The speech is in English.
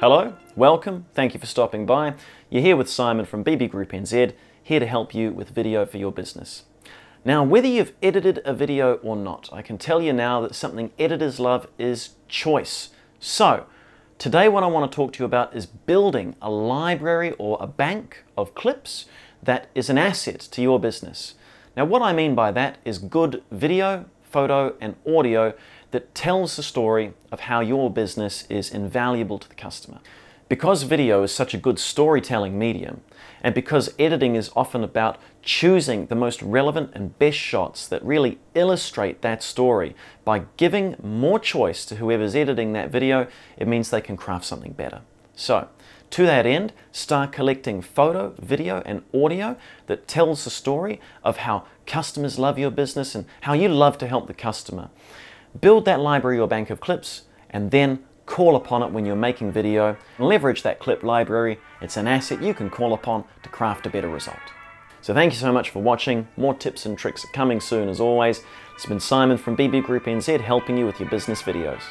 Hello, welcome, thank you for stopping by. You're here with Simon from BB Group NZ, here to help you with video for your business. Now, whether you've edited a video or not, I can tell you now that something editors love is choice. So, today what I want to talk to you about is building a library or a bank of clips that is an asset to your business. Now, what I mean by that is good video, photo, and audio that tells the story of how your business is invaluable to the customer. Because video is such a good storytelling medium, and because editing is often about choosing the most relevant and best shots that really illustrate that story, by giving more choice to whoever's editing that video, it means they can craft something better. So, to that end, start collecting photo, video, and audio that tells the story of how customers love your business and how you love to help the customer. Build that library or bank of clips, and then call upon it when you're making video. Leverage that clip library. It's an asset you can call upon to craft a better result. So thank you so much for watching. More tips and tricks are coming soon as always. It's been Simon from BB Group NZ helping you with your business videos.